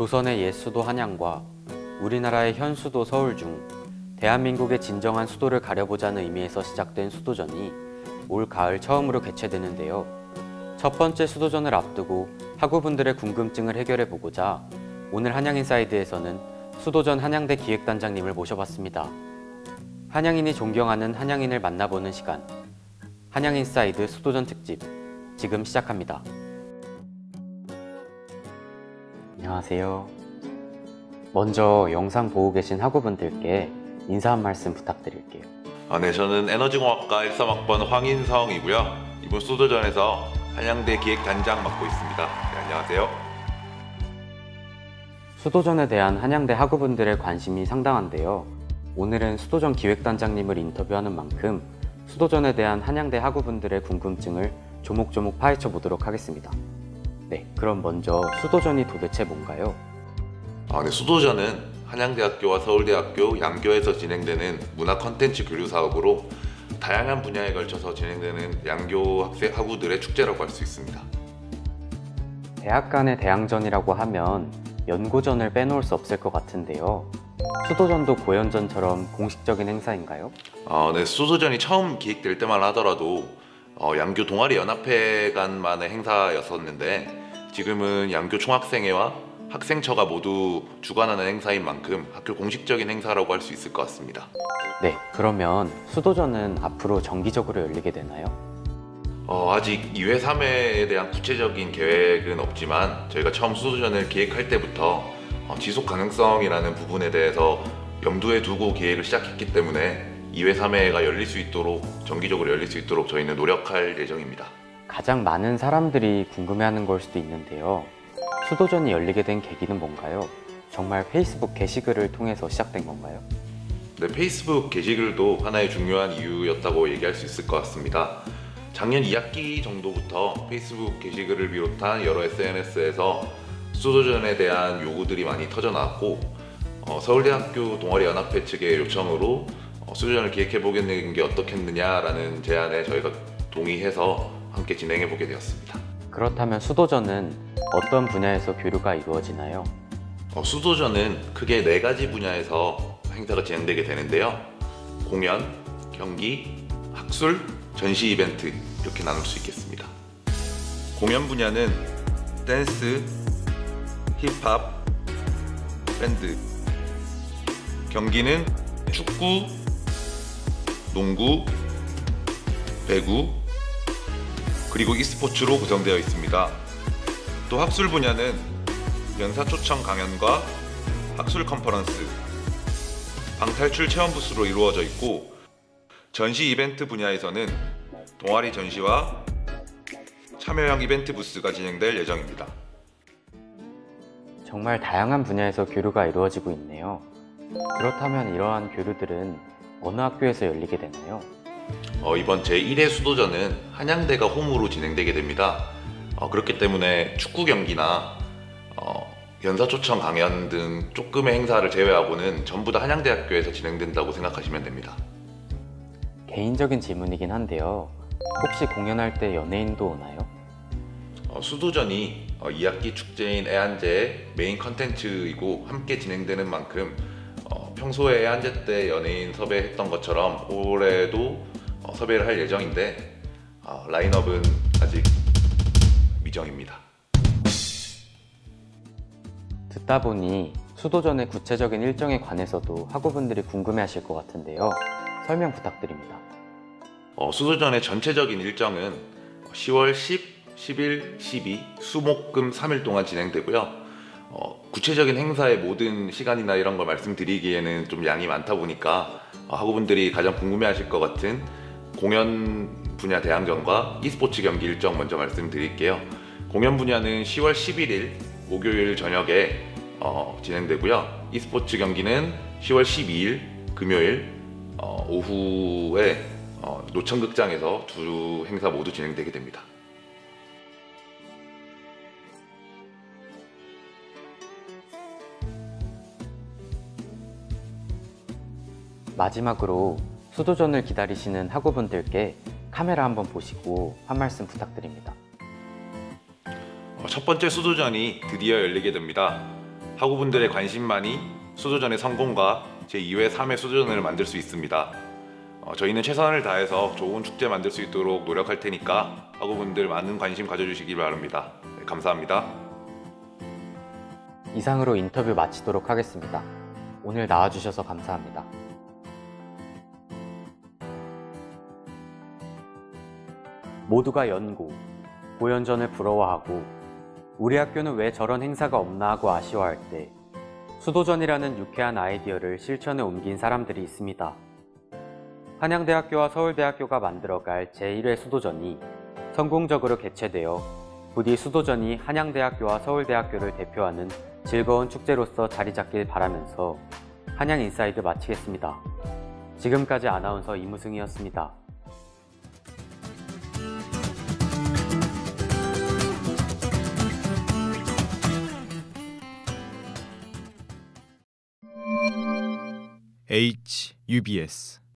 조선의 옛 수도 한양과 우리나라의 현 수도 서울 중 대한민국의 진정한 수도를 가려보자는 의미에서 시작된 수도전이 올 가을 처음으로 개최되는데요. 첫 번째 수도전을 앞두고 학우분들의 궁금증을 해결해 보고자 오늘 한양인사이드에서는 수도전 한양대 기획단장님을 모셔봤습니다. 한양인이 존경하는 한양인을 만나보는 시간. 한양인사이드 수도전 특집 지금 시작합니다. 안녕하세요. 먼저 영상 보고 계신 학우분들께 인사 한 말씀 부탁드릴게요. 아, 네, 저는 에너지공학과 13학번 황인성이고요. 이번 수도전에서 한양대 기획단장 맡고 있습니다. 네, 안녕하세요. 수도전에 대한 한양대 학우분들의 관심이 상당한데요. 오늘은 수도전 기획단장님을 인터뷰하는 만큼 수도전에 대한 한양대 학우분들의 궁금증을 조목조목 파헤쳐 보도록 하겠습니다. 네, 그럼 먼저 수도전이 도대체 뭔가요? 아, 네, 수도전은 한양대학교와 서울대학교 양교에서 진행되는 문화 컨텐츠 교류 사업으로 다양한 분야에 걸쳐서 진행되는 양교 학생 학우들의 축제라고 할 수 있습니다. 대학 간의 대항전이라고 하면 연고전을 빼놓을 수 없을 것 같은데요. 수도전도 고연전처럼 공식적인 행사인가요? 아, 네, 수도전이 처음 기획될 때만 하더라도 어, 양교 동아리 연합회 간만의 행사였었는데 지금은 양교 총학생회와 학생처가 모두 주관하는 행사인 만큼 학교 공식적인 행사라고 할 수 있을 것 같습니다. 네, 그러면 수도전은 앞으로 정기적으로 열리게 되나요? 어, 아직 2회, 3회에 대한 구체적인 계획은 없지만 저희가 처음 수도전을 기획할 때부터 어, 지속 가능성이라는 부분에 대해서 염두에 두고 기획을 시작했기 때문에 2회, 3회가 열릴 수 있도록 정기적으로 열릴 수 있도록 저희는 노력할 예정입니다. 가장 많은 사람들이 궁금해하는 걸 수도 있는데요. 수도전이 열리게 된 계기는 뭔가요? 정말 페이스북 게시글을 통해서 시작된 건가요? 네, 페이스북 게시글도 하나의 중요한 이유였다고 얘기할 수 있을 것 같습니다. 작년 2학기 정도부터 페이스북 게시글을 비롯한 여러 SNS에서 수도전에 대한 요구들이 많이 터져 나왔고 어, 서울대학교 동아리연합회 측의 요청으로 어, 수도전을 기획해 보겠는 게 어떻겠느냐라는 제안에 저희가 동의해서 함께 진행해 보게 되었습니다. 그렇다면 수도전은 어떤 분야에서 교류가 이루어지나요? 어, 수도전은 크게 네 가지 분야에서 행사가 진행되게 되는데요. 공연, 경기, 학술, 전시 이벤트 이렇게 나눌 수 있겠습니다. 공연 분야는 댄스, 힙합, 밴드. 경기는 축구, 농구, 배구, 그리고 e스포츠로 구성되어 있습니다. 또 학술 분야는 연사 초청 강연과 학술 컨퍼런스, 방탈출 체험 부스로 이루어져 있고 전시 이벤트 분야에서는 동아리 전시와 참여형 이벤트 부스가 진행될 예정입니다. 정말 다양한 분야에서 교류가 이루어지고 있네요. 그렇다면 이러한 교류들은 어느 학교에서 열리게 되나요? 어, 이번 제1회 수도전은 한양대가 홈으로 진행되게 됩니다. 어, 그렇기 때문에 축구 경기나 어, 연사 초청 강연 등 조금의 행사를 제외하고는 전부 다 한양대학교에서 진행된다고 생각하시면 됩니다. 개인적인 질문이긴 한데요. 혹시 공연할 때 연예인도 오나요? 어, 수도전이 어, 2학기 축제인 애한제의 메인 컨텐츠이고 함께 진행되는 만큼 어, 평소에 애한제 때 연예인 섭외했던 것처럼 올해도 어, 섭외를 할 예정인데 어, 라인업은 아직 미정입니다. 듣다 보니 수도전의 구체적인 일정에 관해서도 학우분들이 궁금해하실 것 같은데요. 설명 부탁드립니다. 어, 수도전의 전체적인 일정은 10월 10, 11, 12, 수목금 3일 동안 진행되고요. 어, 구체적인 행사의 모든 시간이나 이런 걸 말씀드리기에는 좀 양이 많다 보니까 어, 학우분들이 가장 궁금해하실 것 같은 공연 분야 대항전과 e스포츠 경기 일정 먼저 말씀드릴게요. 공연 분야는 10월 11일 목요일 저녁에 어, 진행되고요. e스포츠 경기는 10월 12일 금요일 어, 오후에 어, 노천극장에서 두 행사 모두 진행되게 됩니다. 마지막으로 수도전을 기다리시는 학우분들께 카메라 한번 보시고 한 말씀 부탁드립니다. 어, 첫 번째 수도전이 드디어 열리게 됩니다. 학우분들의 관심만이 수도전의 성공과 제2회, 3회 수도전을 만들 수 있습니다. 어, 저희는 최선을 다해서 좋은 축제 만들 수 있도록 노력할 테니까 학우분들 많은 관심 가져주시기 바랍니다. 네, 감사합니다. 이상으로 인터뷰 마치도록 하겠습니다. 오늘 나와주셔서 감사합니다. 모두가 연고, 고연전을 부러워하고 우리 학교는 왜 저런 행사가 없나 하고 아쉬워할 때 수도전이라는 유쾌한 아이디어를 실천에 옮긴 사람들이 있습니다. 한양대학교와 서울대학교가 만들어갈 제1회 수도전이 성공적으로 개최되어 부디 수도전이 한양대학교와 서울대학교를 대표하는 즐거운 축제로서 자리 잡길 바라면서 한양 인사이드 마치겠습니다. 지금까지 아나운서 이무승이었습니다. HUBS